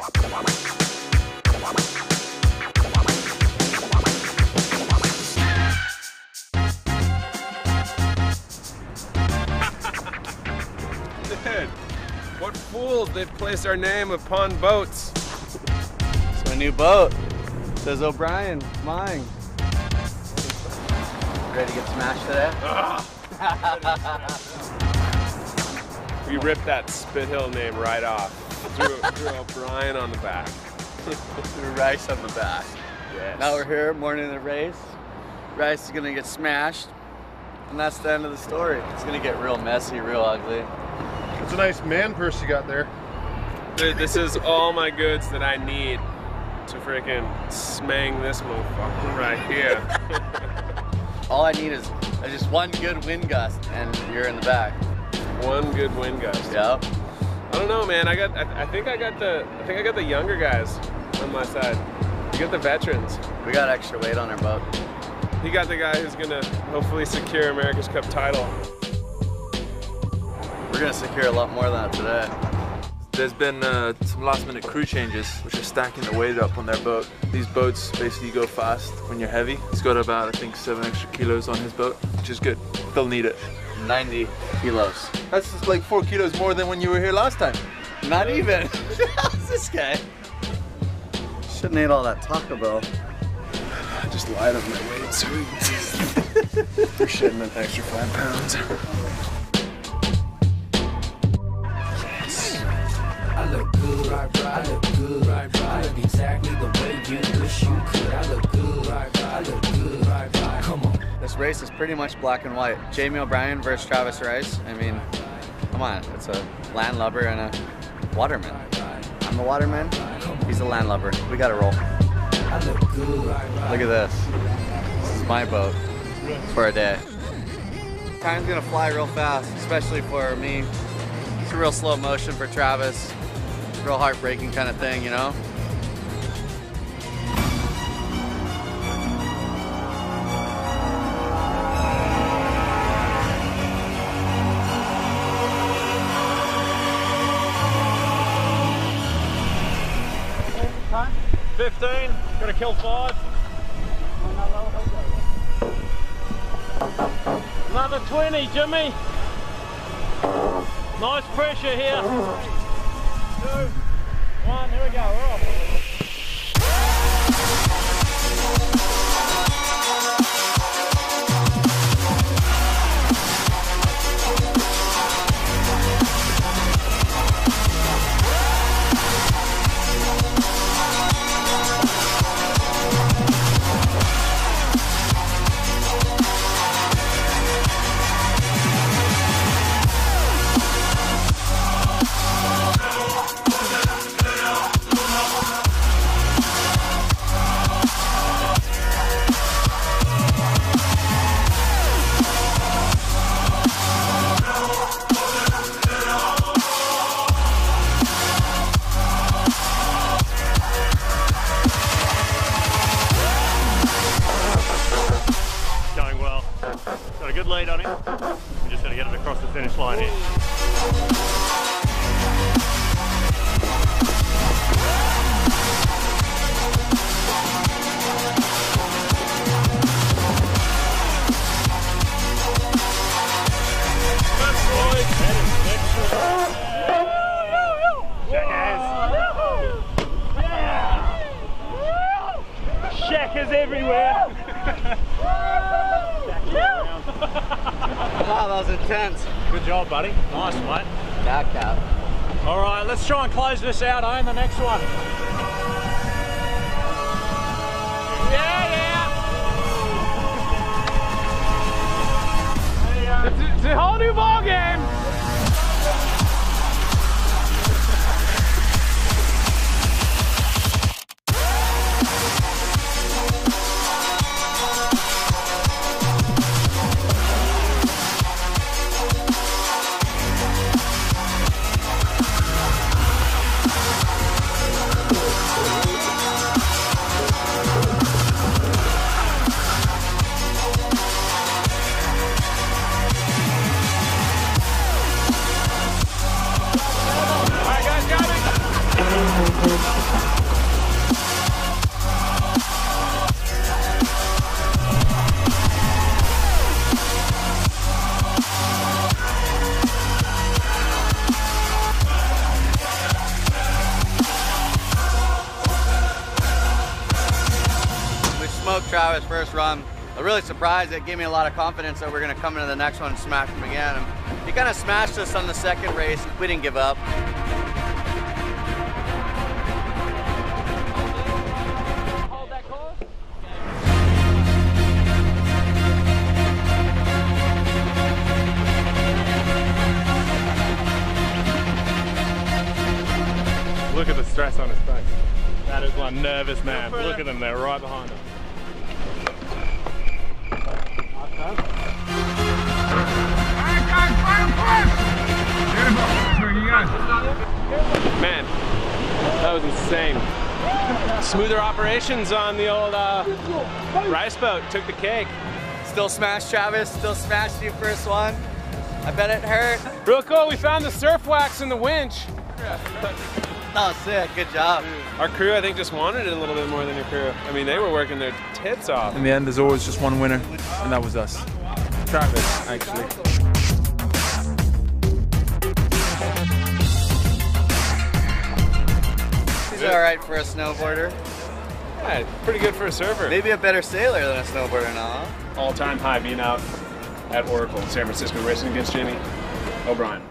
Dude, what fools they've placed our name upon boats. It's my new boat. says O'Brien, mine. Ready to get smashed today? We ripped that Spithill name right off. Threw, threw O'Brien on the back. Threw Rice on the back. Yes. Now we're here, morning of the race. Rice is gonna get smashed. And that's the end of the story. It's gonna get real messy, real ugly. It's a nice man purse you got there. Dude, this is all my goods that I need to freaking smang this motherfucker right here. All I need is just one good wind gust and you're in the back. One good wind gust. Yep. I don't know, man. I got. I, I think I got the. I think I got the younger guys on my side. You got the veterans. We got extra weight on our boat. You got the guy who's gonna hopefully secure America's Cup title. We're gonna secure a lot more than that today. There's been uh, some last minute crew changes which are stacking the weight up on their boat. These boats basically go fast when you're heavy. He's got about I think seven extra kilos on his boat, which is good. They'll need it. 90 kilos. That's just like four kilos more than when you were here last time. Not even. How's this guy? Shouldn't ate all that Taco Bell. I just lied on my weight, so we're shedding an extra five pounds. I look good, right, right. I look good, right, right. I look exactly the way you wish you could. I look good, right, right. I look good, right, right. Come on. This race is pretty much black and white. Jamie O'Brien versus Travis Rice. I mean, come on. It's a landlubber and a waterman. I'm the waterman. He's the landlubber. We gotta roll. Look at this. This is my boat for a day. Time's gonna fly real fast, especially for me. It's a real slow motion for Travis. Real heartbreaking kind of thing, you know? To kill five. Another twenty, Jimmy. Nice pressure here. Two, one. Here we go. Got a good lead on him. We just got to get it across the finish line here. Shakas everywhere. Wow, that was intense. Good job, buddy. Nice, mate. Out. All right, let's try and close this out, eh, the next one. Yeah, yeah. It's, it's a whole new ball game. Smoked Travis first run. I'm really surprised. It gave me a lot of confidence that we're gonna come into the next one and smash him again. And he kind of smashed us on the second race. We didn't give up. Look at the stress on his face. That is one nervous man. Look at them, they're right behind Man, that was insane. Smoother operations on the old uh, rice boat. Took the cake. Still smashed Travis. Still smashed you first one. I bet it hurt. Real cool. We found the surf wax in the winch. Oh, sick. Good job. Our crew, I think, just wanted it a little bit more than your crew. I mean, they were working their tits off. In the end, there's always just one winner, and that was us. Travis, actually. He's all right for a snowboarder. Yeah, pretty good for a surfer. Maybe a better sailor than a snowboarder now. huh? All-time high being out at Oracle, San Francisco, racing against Jamie O'Brien.